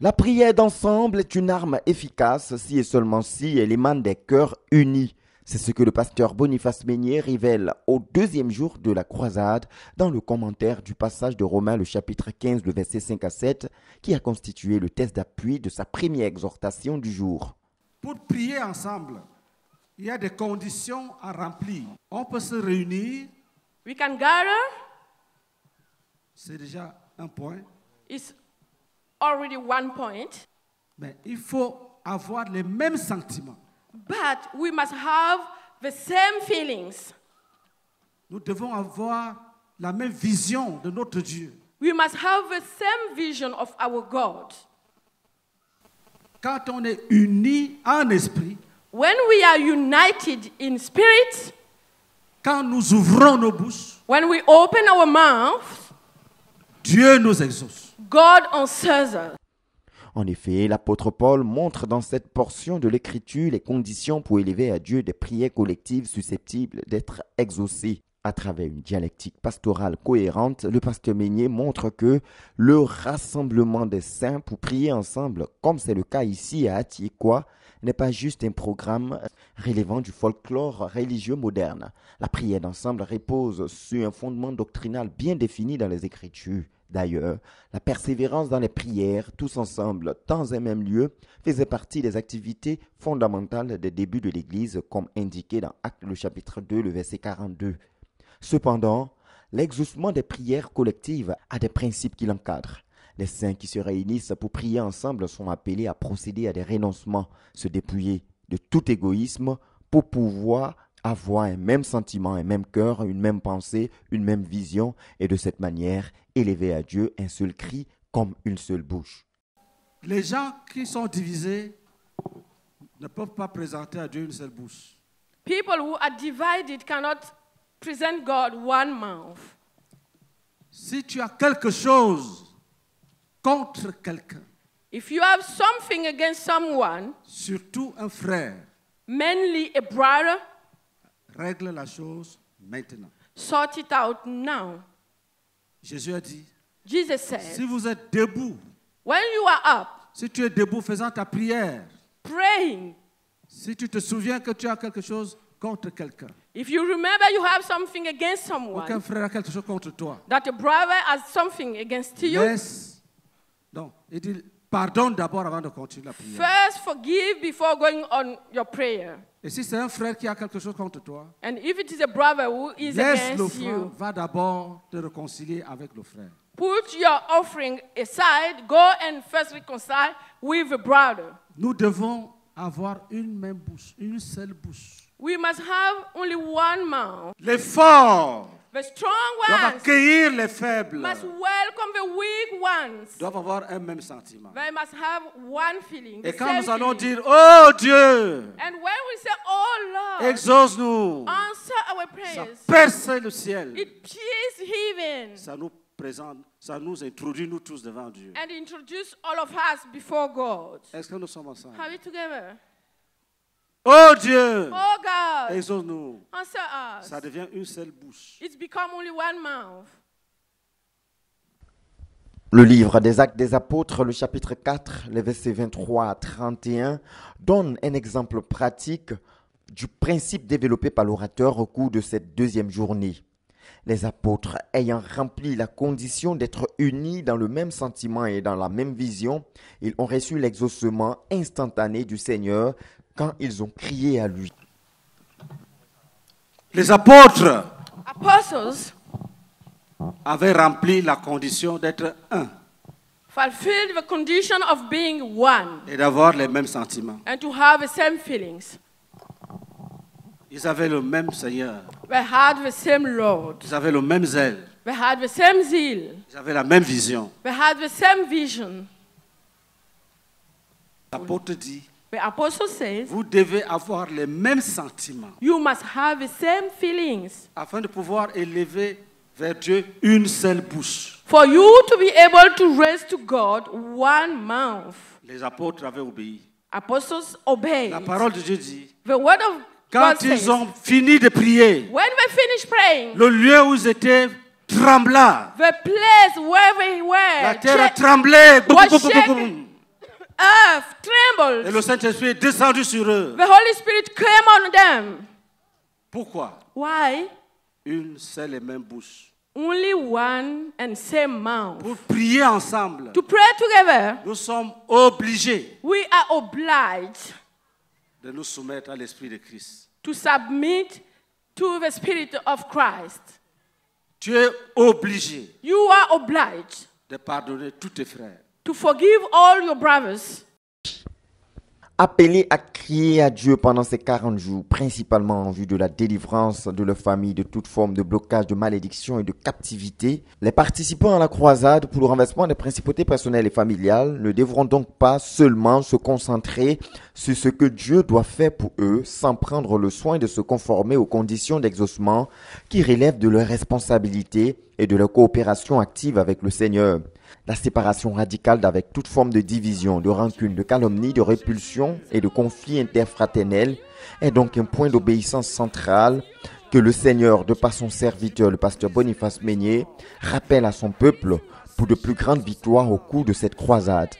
La prière d'ensemble est une arme efficace si et seulement si elle émane des cœurs unis. C'est ce que le pasteur Boniface Meunier révèle au deuxième jour de la croisade dans le commentaire du passage de Romains le chapitre 15 le verset 5 à 7 qui a constitué le test d'appui de sa première exhortation du jour. Pour prier ensemble, il y a des conditions à remplir. On peut se réunir, We can gather, c'est déjà un point, it's already one point, mais il faut avoir les mêmes sentiments. but we must have the same feelings. Nous devons avoir la même vision de notre Dieu. We must have the same vision of our God. Quand on est unis en esprit, When we are united in spirit, quand nous ouvrons nos bouches, when we open our mouth, Dieu nous exauce. God answers us. En effet, l'apôtre Paul montre dans cette portion de l'écriture les conditions pour élever à Dieu des prières collectives susceptibles d'être exaucées. À travers une dialectique pastorale cohérente, le pasteur Meunier montre que le rassemblement des saints pour prier ensemble, comme c'est le cas ici à Atiekois, n'est pas juste un programme relevant du folklore religieux moderne. La prière d'ensemble repose sur un fondement doctrinal bien défini dans les Écritures. D'ailleurs, la persévérance dans les prières, tous ensemble, dans un même lieu, faisait partie des activités fondamentales des débuts de l'Église, comme indiqué dans Actes le chapitre 2, le verset 42. Cependant, l'exaucement des prières collectives a des principes qui l'encadrent. Les saints qui se réunissent pour prier ensemble sont appelés à procéder à des renoncements, se dépouiller de tout égoïsme pour pouvoir avoir un même sentiment, un même cœur, une même pensée, une même vision, et de cette manière élever à Dieu un seul cri comme une seule bouche. Les gens qui sont divisés ne peuvent pas présenter à Dieu une seule bouche. People who are divided cannot present God one mouth. Si tu as quelque chose contre quelqu'un, If you have something against someone, surtout un frère, mainly a brother, règle la chose maintenant. sort it out now. Jésus a dit, Jesus si said, vous êtes debout, when you are up si tu es debout faisant ta prière, praying, si tu te souviens que tu as quelque chose contre quelqu'un, if you remember you have something against aucun someone, frère a quelque chose contre toi, that a brother has something against you, laisse. Donc, il dit, pardonne d'abord avant de continuer la prière. first forgive before going on your prayer. Et si c'est un frère qui a quelque chose contre toi, And if it is a brother who is laisse against l'offrande, you, va d'abord te réconcilier avec le frère. put your offering aside, go and first reconcile with a brother. Nous devons avoir une même bouche, une seule bouche. We must have only one mouth. Les forts The strong doivent ones accueillir les faibles, must welcome the weak ones. doivent avoir un même sentiment. They must have one feeling. the Et quand same nous allons feeling. dire, oh Dieu, and when we say, Oh Lord, exauce-nous, answer our ça prayers, perce le ciel. it pierces heaven Ça nous présente, ça nous introduit nous tous devant Dieu. and introduce all of us before God. Est-ce que nous sommes ensemble? Are we together? Oh Dieu, Oh God, exauce-nous. answer us. Ça devient une seule bouche. It's become only one mouth. Le livre des Actes des Apôtres, le chapitre 4, les versets 23 à 31, donne un exemple pratique du principe développé par l'orateur au cours de cette deuxième journée. Les apôtres, ayant rempli la condition d'être unis dans le même sentiment et dans la même vision, ils ont reçu l'exaucement instantané du Seigneur quand ils ont crié à lui. Les apôtres Apostles avaient rempli la condition d'être un fulfilled the condition of being one et d'avoir les mêmes sentiments. and to have the same feelings. Ils avaient le même Seigneur. They had the same Lord. Ils avaient le même zèle. They had the same zeal. Ils avaient la même vision. They had the same vision. L'apôtre dit, The apostle says, vous devez avoir les mêmes sentiments You must have the same feelings afin de pouvoir élever vers Dieu une seule bouche. for you to be able to raise to God one mouth. Les apôtres avaient obéi. Apostles obeyed. La parole de Dieu dit, The word of quand God says, ils ont fini de prier, when they finished praying, le lieu où ils étaient trembla. the place where they were, La terre tremblé. Boum, boum, boum, boum, boum. earth Et trembled. le Saint-Esprit est descendu sur eux. The Holy Spirit came on them. Pourquoi? Why? Une seule et même bouche. Only one and same mouth. Pour prier ensemble, To pray together, nous sommes obligés we are obliged de nous soumettre à l'Esprit de Christ. to submit to the Spirit of Christ. Tu es obligé You are obliged de pardonner tous tes frères. to forgive all your brothers. Appelés à crier à Dieu pendant ces 40 jours, principalement en vue de la délivrance de leur famille de toute forme de blocage, de malédiction et de captivité, les participants à la croisade pour le renversement des principautés personnelles et familiales ne devront donc pas seulement se concentrer sur ce que Dieu doit faire pour eux sans prendre le soin de se conformer aux conditions d'exaucement qui relèvent de leur responsabilité et de leur coopération active avec le Seigneur. La séparation radicale d'avec toute forme de division, de rancune, de calomnie, de répulsion et de conflit interfraternel est donc un point d'obéissance central que le Seigneur, de par son serviteur, le pasteur Boniface Meunier, rappelle à son peuple pour de plus grandes victoires au cours de cette croisade.